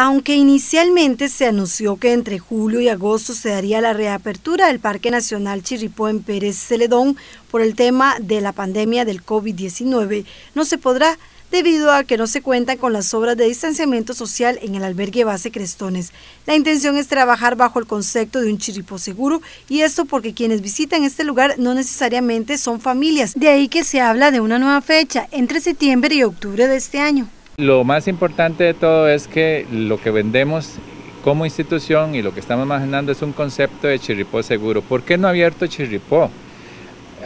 Aunque inicialmente se anunció que entre julio y agosto se daría la reapertura del Parque Nacional Chirripó en Pérez Celedón por el tema de la pandemia del COVID-19, no se podrá debido a que no se cuentan con las obras de distanciamiento social en el albergue base Crestones. La intención es trabajar bajo el concepto de un chirripó seguro y esto porque quienes visitan este lugar no necesariamente son familias. De ahí que se habla de una nueva fecha entre septiembre y octubre de este año. Lo más importante de todo es que lo que vendemos como institución y lo que estamos imaginando es un concepto de Chirripó seguro. ¿Por qué no abierto Chirripó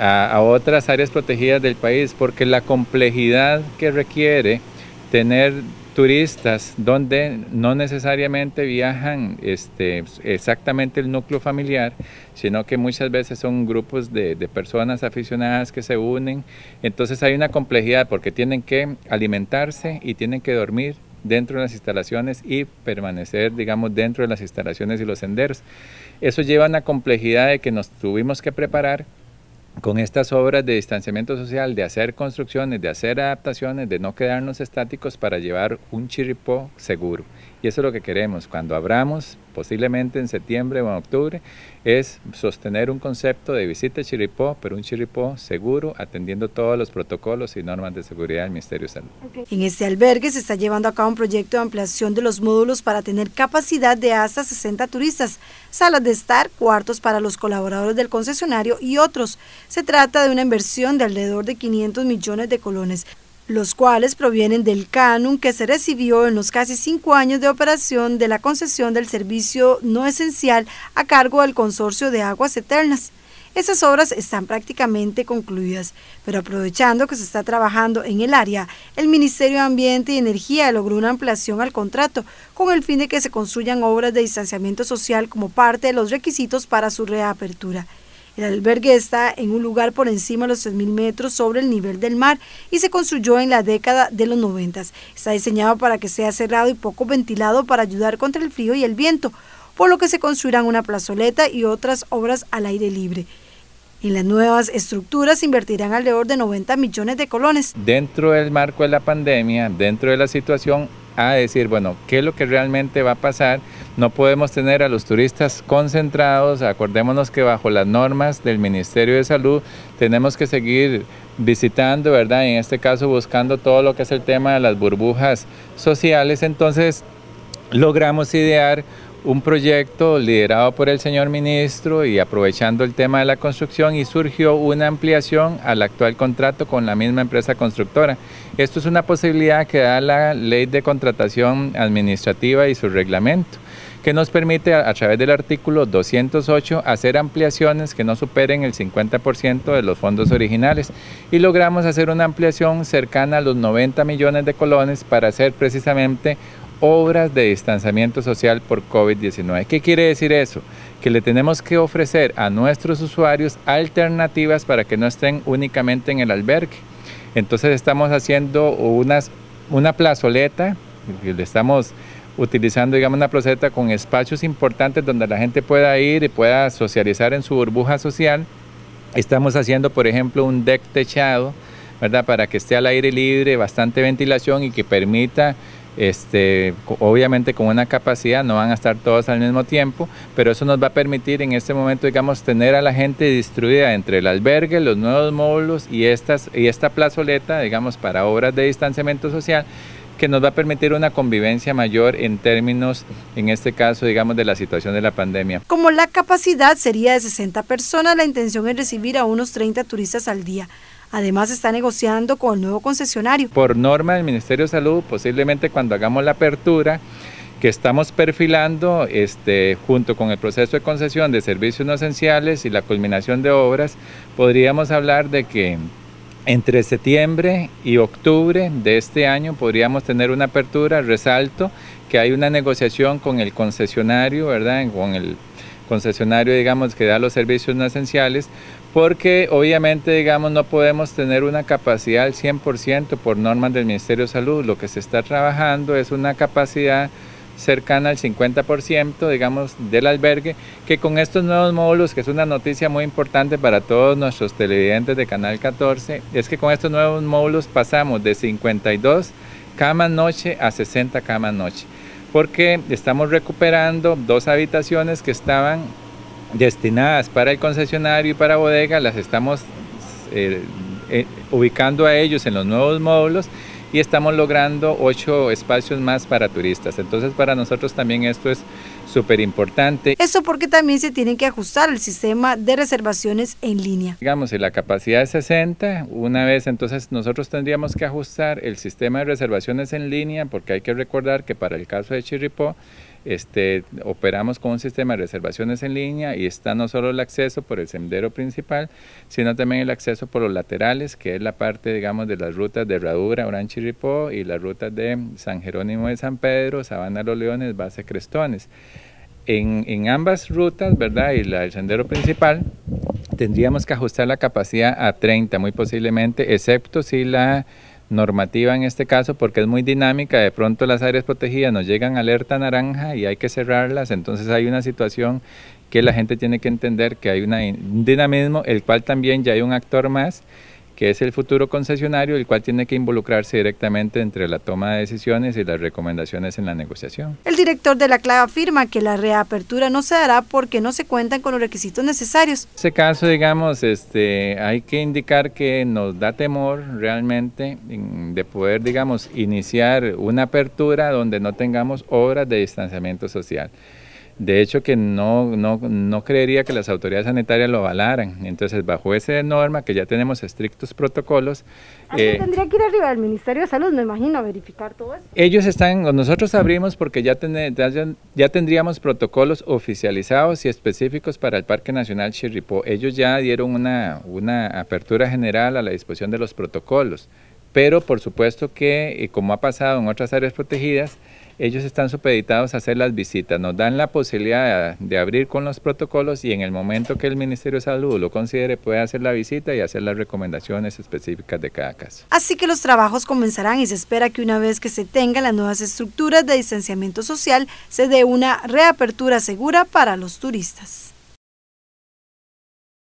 a otras áreas protegidas del país? Porque la complejidad que requiere tener turistas donde no necesariamente viajan este, exactamente el núcleo familiar, sino que muchas veces son grupos de, de, personas aficionadas que se unen. Entonces hay una complejidad porque tienen que alimentarse y tienen que dormir dentro de las instalaciones y permanecer, digamos, dentro de las instalaciones y los senderos. Eso lleva a una complejidad de que nos tuvimos que preparar con estas obras de distanciamiento social, de hacer construcciones, de hacer adaptaciones, de no quedarnos estáticos para llevar un chiripó seguro. Y eso es lo que queremos. Cuando abramos, posiblemente en septiembre o en octubre, es sostener un concepto de visita Chiripó, pero un Chiripó seguro, atendiendo todos los protocolos y normas de seguridad del Ministerio de Salud. En este albergue se está llevando a cabo un proyecto de ampliación de los módulos para tener capacidad de hasta 60 turistas, salas de estar, cuartos para los colaboradores del concesionario y otros. Se trata de una inversión de alrededor de 500 millones de colones los cuales provienen del canon que se recibió en los casi cinco años de operación de la concesión del servicio no esencial a cargo del Consorcio de Aguas Eternas. Esas obras están prácticamente concluidas, pero aprovechando que se está trabajando en el área, el Ministerio de Ambiente y Energía logró una ampliación al contrato con el fin de que se construyan obras de distanciamiento social como parte de los requisitos para su reapertura. El albergue está en un lugar por encima de los 3.000 metros sobre el nivel del mar y se construyó en la década de los 90. Está diseñado para que sea cerrado y poco ventilado para ayudar contra el frío y el viento, por lo que se construirán una plazoleta y otras obras al aire libre. En las nuevas estructuras se invertirán alrededor de 90 millones de colones. Dentro del marco de la pandemia, dentro de la situación, a decir, bueno, ¿qué es lo que realmente va a pasar? No podemos tener a los turistas concentrados, acordémonos que bajo las normas del Ministerio de Salud tenemos que seguir visitando, ¿verdad? En este caso buscando todo lo que es el tema de las burbujas sociales, entonces logramos idear un proyecto liderado por el señor ministro y aprovechando el tema de la construcción y surgió una ampliación al actual contrato con la misma empresa constructora. Esto es una posibilidad que da la ley de contratación administrativa y su reglamento que nos permite a, través del artículo 208 hacer ampliaciones que no superen el 50% de los fondos originales y logramos hacer una ampliación cercana a los 90 millones de colones para hacer precisamente obras de distanciamiento social por COVID-19. ¿Qué quiere decir eso? Que le tenemos que ofrecer a nuestros usuarios alternativas para que no estén únicamente en el albergue. Entonces estamos haciendo unas, una plazoleta, le estamos utilizando digamos una plazoleta con espacios importantes donde la gente pueda ir y pueda socializar en su burbuja social. Estamos haciendo, por ejemplo, un deck techado, ¿verdad? Para que esté al aire libre, bastante ventilación y que permita este, obviamente con una capacidad, no van a estar todos al mismo tiempo, pero eso nos va a permitir en este momento, digamos, tener a la gente distribuida entre el albergue, los nuevos módulos y, estas, y esta plazoleta, digamos, para obras de distanciamiento social, que nos va a permitir una convivencia mayor en términos, en este caso, digamos, de la situación de la pandemia. Como la capacidad sería de 60 personas, la intención es recibir a unos 30 turistas al día. Además está negociando con el nuevo concesionario. Por norma del Ministerio de Salud, posiblemente cuando hagamos la apertura, que estamos perfilando este, junto con el proceso de concesión de servicios no esenciales y la culminación de obras, podríamos hablar de que entre septiembre y octubre de este año podríamos tener una apertura. Resalto que hay una negociación con el concesionario, ¿verdad? Con el concesionario, digamos, que da los servicios no esenciales, porque obviamente, digamos, no podemos tener una capacidad al 100% por normas del Ministerio de Salud. Lo que se está trabajando es una capacidad cercana al 50%, digamos, del albergue, que con estos nuevos módulos, que es una noticia muy importante para todos nuestros televidentes de Canal 14, es que con estos nuevos módulos pasamos de 52 camas noche a 60 camas noche. Porque estamos recuperando dos habitaciones que estaban destinadas para el concesionario y para bodega, las estamos eh, eh, ubicando a ellos en los nuevos módulos y estamos logrando ocho espacios más para turistas. Entonces para nosotros también esto es súper importante. Eso porque también se tiene que ajustar el sistema de reservaciones en línea. Digamos, si la capacidad es 60, una vez entonces nosotros tendríamos que ajustar el sistema de reservaciones en línea porque hay que recordar que para el caso de Chirripó este, operamos con un sistema de reservaciones en línea y está no solo el acceso por el sendero principal, sino también el acceso por los laterales, que es la parte, digamos, de las rutas de Herradura, Oranchiripó y las rutas de San Jerónimo de San Pedro, Sabana Los Leones, Base Crestones. En, ambas rutas, ¿verdad? Y la, el sendero principal, tendríamos que ajustar la capacidad a 30, muy posiblemente, excepto si la normativa en este caso porque es muy dinámica, de pronto las áreas protegidas nos llegan alerta naranja y hay que cerrarlas, entonces hay una situación que la gente tiene que entender que hay un dinamismo, el cual también ya hay un actor más que es el futuro concesionario, el cual tiene que involucrarse directamente entre la toma de decisiones y las recomendaciones en la negociación. El director de la CLA afirma que la reapertura no se dará porque no se cuentan con los requisitos necesarios. En este caso, digamos, este, hay que indicar que nos da temor realmente de poder, digamos, iniciar una apertura donde no tengamos obras de distanciamiento social. De hecho, que no, no, no, creería que las autoridades sanitarias lo avalaran. Entonces, bajo esa norma, que ya tenemos estrictos protocolos... Eh, tendría que ir arriba del Ministerio de Salud, me imagino, a verificar todo eso. Ellos están, nosotros abrimos porque ya, ya, tendríamos protocolos oficializados y específicos para el Parque Nacional Chirripó. Ellos ya dieron una, una apertura general a la disposición de los protocolos. Pero, por supuesto que, como ha pasado en otras áreas protegidas, ellos están supeditados a hacer las visitas, nos dan la posibilidad de, abrir con los protocolos y en el momento que el Ministerio de Salud lo considere puede hacer la visita y hacer las recomendaciones específicas de cada caso. Así que los trabajos comenzarán y se espera que una vez que se tengan las nuevas estructuras de distanciamiento social se dé una reapertura segura para los turistas.